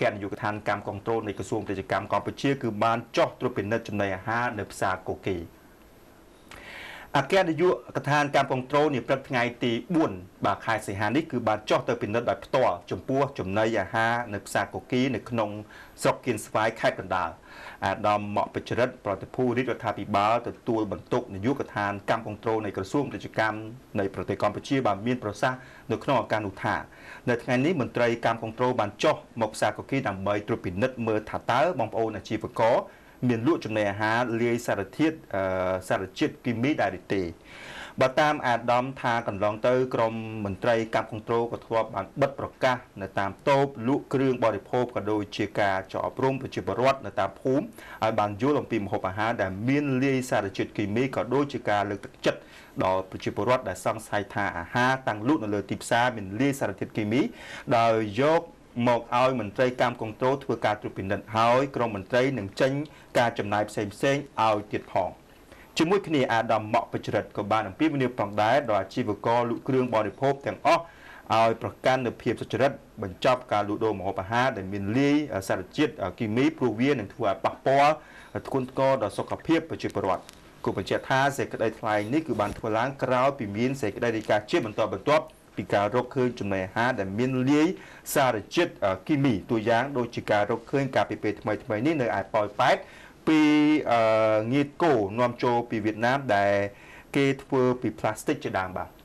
គ្គនាយកដ្ឋានកម្មគ្រប់គ្រងនៃក្រសួងពាណិជ្ជកម្មកម្ពុជាគឺបានចោះត្រួតពិនិត្យចំណីអាហារនៅផ្សារកូកេ អគ្គនាយកដ្ឋានកម្មគ្រប់គ្រងនាព្រឹកថ្ងៃទី4បាទខែសីហានេះគឺបានចោះទៅពិនិត្យដោយផ្ទាល់ចំពោះចំណីអាហារនៅផ្សារកូគីនៅក្នុងស្រុកគៀនស្វាយខេត្តកណ្ដាលអាដាមមកបច្ចរិតប្រតិភូរាជរដ្ឋាភិបាលទទួលបន្ទុកនាយកដ្ឋានកម្មគ្រប់គ្រងនៃក្រសួងពាណិជ្ជកម្មនៃប្រទេសកម្ពុជាបានមានប្រសាសន៍នៅក្នុងឱកាសនោះថានៅថ្ងៃនេះមន្ត្រីកម្មគ្រប់គ្រងបានចុះមកផ្សារកូគីដើម្បីត្រួតពិនិត្យមើលថាតើបងប្អូនអាជីវករ មានលក់ចំណីអាហារលាយសារធាតុសារជាតិគីមីដែរឬទេបើតាមអាដាមថាកន្លងទៅក្រមមន្ត្រីកម្មគនត្រូលក៏ធ្លាប់បានបិទប្រកាសនៅតាមតូបលក់គ្រឿងបរិភោគក៏ដូចជាការចោទអប់រំប្រជាពលរដ្ឋនៅតាមភូមិឲ្យបានយល់អំពីម្ហូបអាហារដែលមានលាយសារជាតិគីមីក៏ដូចជាការលើកទឹកចិត្តដល់ប្រជាពលរដ្ឋដែលសង្ស័យថាអាហារតាំងលក់នៅលើទីផ្សារមានលាយសារធាតុគីមីដោយយក មកឲ្យមន្ត្រីកម្មគនត្រូលធ្វើការត្រួតពិនិត្យហើយក្រមមន្ត្រីនឹងចេញការចំណាយផ្សេងផ្សេងឲ្យទៀតផងជាមួយគ្នាអាដាមម៉ាក់បច្រិតក៏បានអំពាវនាវផងដែរដល់អាជីវករលក់គ្រឿងបរិភោគទាំងអស់ឲ្យប្រកាន់នូវភាពសុចរិតបញ្ចប់ការលក់ដូរម្ហូបអាហារដែលមានលាយសារជាតិគីមីព្រោះវានឹងធ្វើឲ្យប៉ះពាល់ធ្ងន់ធ្ងរដល់សុខភាពប្រជាពលរដ្ឋគូបញ្ជាក់ថាសេចក្តីថ្លែងនេះគឺបានធ្វើឡើងក្រោយពីមានសេចក្តីរាយការណ៍ជាបន្តបន្ទាប់ ពីការរកឃើញចំណីអាហារដែលមានលាយសារជាតិគីមីតួយ៉ាងដូចជាការរកឃើញការពីពេលថ្មីថ្មីនេះនៅឯប៉ោយប៉ែតពីងៀតគោនាំចូលពីវៀតណាមដែលគេធ្វើពីផ្លាស្ទិកជាដើមបាទ